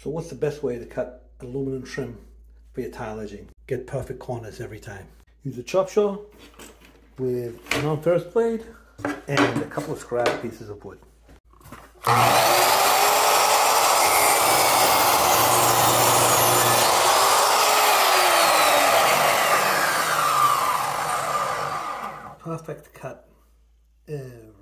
So what's the best way to cut aluminum trim for your tile edging? Get perfect corners every time. Use a chop saw with a non-ferrous blade and a couple of scrap pieces of wood. Perfect cut every.